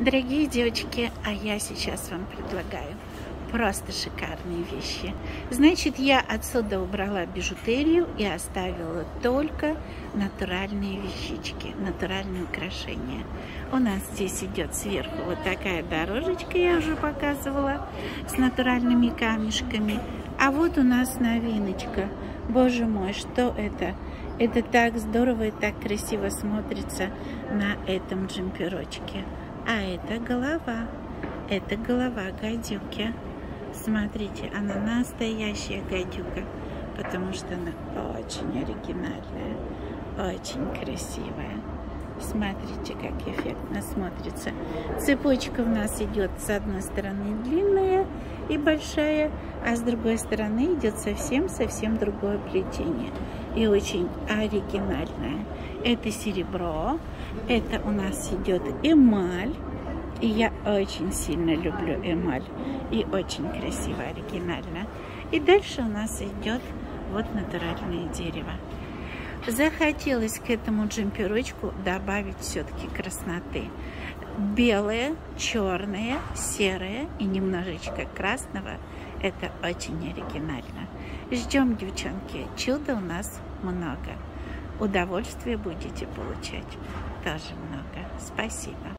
Дорогие девочки, а я сейчас вам предлагаю просто шикарные вещи. Значит, я отсюда убрала бижутерию и оставила только натуральные вещички, натуральные украшения. У нас здесь идет сверху вот такая дорожечка, я уже показывала, с натуральными камешками. А вот у нас новиночка. Боже мой, что это? Это так здорово и так красиво смотрится на этом джемперочке. А это голова. Это голова гадюки. Смотрите, она настоящая гадюка, потому что она очень оригинальная, очень красивая. Смотрите, как эффектно смотрится. Цепочка у нас идет с одной стороны длинная и большая, а с другой стороны идет совсем-совсем другое плетение. И очень оригинальное. Это серебро, это у нас идет эмаль. И я очень сильно люблю эмаль. И очень красиво, оригинально. И дальше у нас идет вот натуральное дерево. Захотелось к этому джемперочку добавить все-таки красноты. Белое, черное, серое и немножечко красного. Это очень оригинально. Ждем, девчонки. Чуда у нас много. Удовольствие будете получать тоже много. Спасибо.